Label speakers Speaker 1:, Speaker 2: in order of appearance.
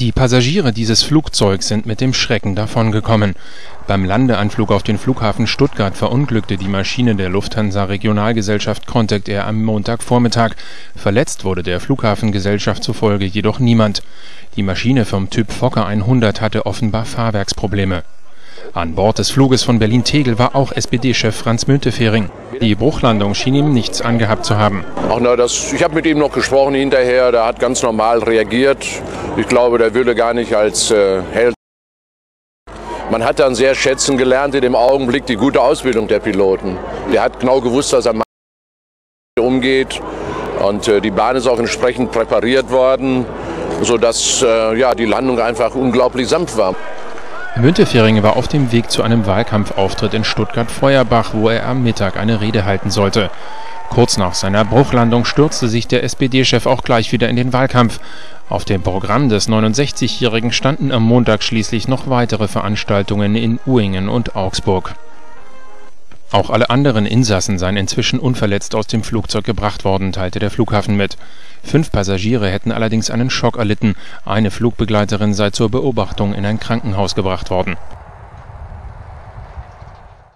Speaker 1: Die Passagiere dieses Flugzeugs sind mit dem Schrecken davongekommen. Beim Landeanflug auf den Flughafen Stuttgart verunglückte die Maschine der Lufthansa-Regionalgesellschaft Contact Air am Montagvormittag. Verletzt wurde der Flughafengesellschaft zufolge jedoch niemand. Die Maschine vom Typ Fokker 100 hatte offenbar Fahrwerksprobleme an Bord des Fluges von Berlin-Tegel war auch SPD-Chef Franz Müntefering. Die Bruchlandung schien ihm nichts angehabt zu haben.
Speaker 2: Ach na, das, ich habe mit ihm noch gesprochen hinterher, der hat ganz normal reagiert. Ich glaube, der würde gar nicht als äh, Held. Man hat dann sehr schätzen gelernt in dem Augenblick die gute Ausbildung der Piloten. Der hat genau gewusst, dass er umgeht und äh, die Bahn ist auch entsprechend präpariert worden, sodass äh, ja, die Landung einfach unglaublich sanft war.
Speaker 1: Müntefering war auf dem Weg zu einem Wahlkampfauftritt in Stuttgart-Feuerbach, wo er am Mittag eine Rede halten sollte. Kurz nach seiner Bruchlandung stürzte sich der SPD-Chef auch gleich wieder in den Wahlkampf. Auf dem Programm des 69-Jährigen standen am Montag schließlich noch weitere Veranstaltungen in Uingen und Augsburg. Auch alle anderen Insassen seien inzwischen unverletzt aus dem Flugzeug gebracht worden, teilte der Flughafen mit. Fünf Passagiere hätten allerdings einen Schock erlitten. Eine Flugbegleiterin sei zur Beobachtung in ein Krankenhaus gebracht worden